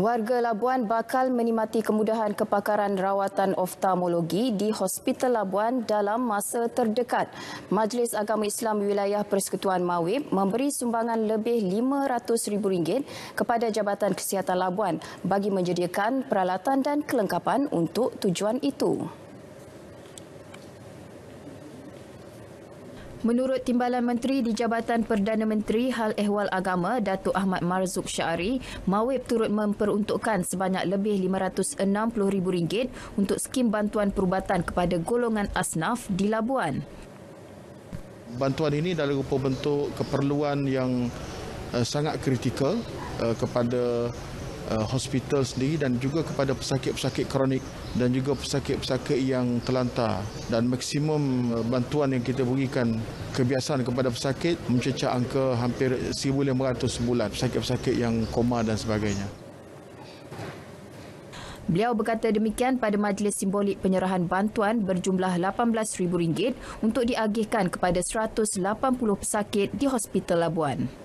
Warga Labuan bakal menikmati kemudahan kepakaran rawatan oftalmologi di Hospital Labuan dalam masa terdekat. Majlis Agama Islam Wilayah Persekutuan Mawib memberi sumbangan lebih RM500,000 kepada Jabatan Kesihatan Labuan bagi menyediakan peralatan dan kelengkapan untuk tujuan itu. Menurut Timbalan Menteri di Jabatan Perdana Menteri Hal Ehwal Agama Datuk Ahmad Marzuk Syari, Mawib turut memperuntukkan sebanyak lebih RM560,000 untuk skim bantuan perubatan kepada golongan asnaf di Labuan. Bantuan ini adalah rupa bentuk keperluan yang uh, sangat kritikal uh, kepada uh, hospital sendiri dan juga kepada pesakit-pesakit kronik dan juga pesakit-pesakit yang terlantar dan maksimum uh, bantuan yang kita berikan kebiasaan kepada pesakit mencecah angka hampir 1500 sebulan pesakit-pesakit yang koma dan sebagainya. Beliau berkata demikian pada majlis simbolik penyerahan bantuan berjumlah RM18,000 untuk diagihkan kepada 180 pesakit di Hospital Labuan.